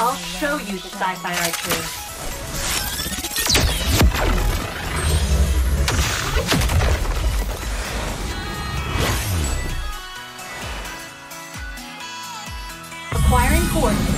I'll show you the sci-fi archery. Acquiring coordinates.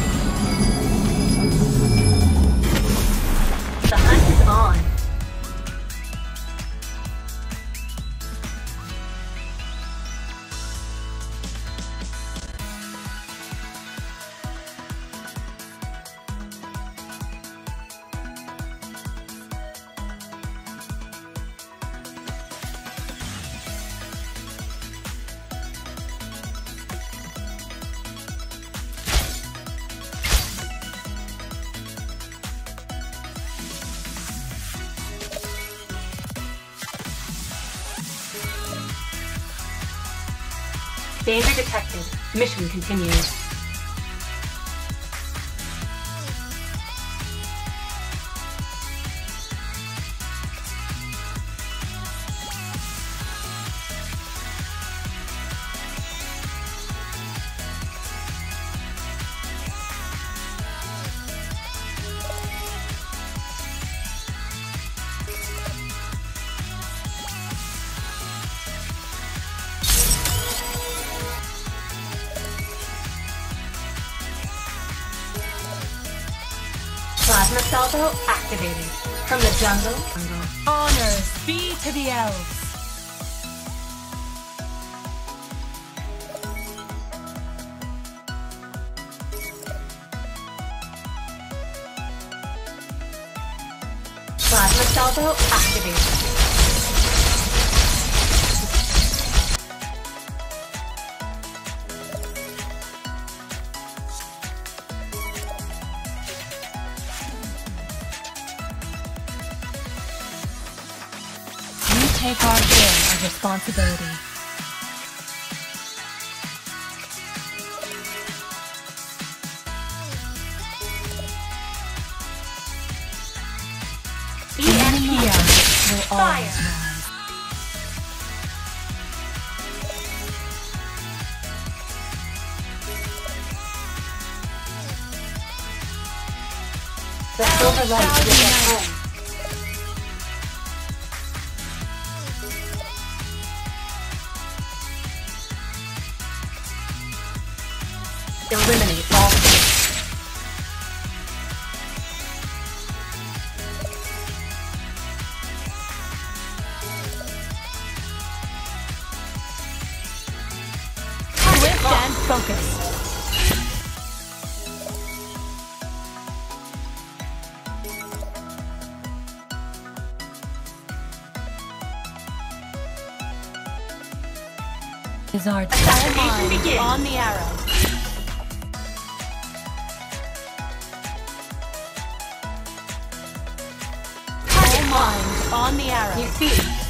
Danger detected. Mission continues. Plasma salvo activated. From the jungle. Honors be to the elves. Plasma salvo activated. Take our share of responsibility. The enemy EMP. will Fire. always rise. The silver light is at home. Eliminate all threats. Ah. Swift and focused. Is our Assassination mind begins. on the arrow. On the arrow. You see,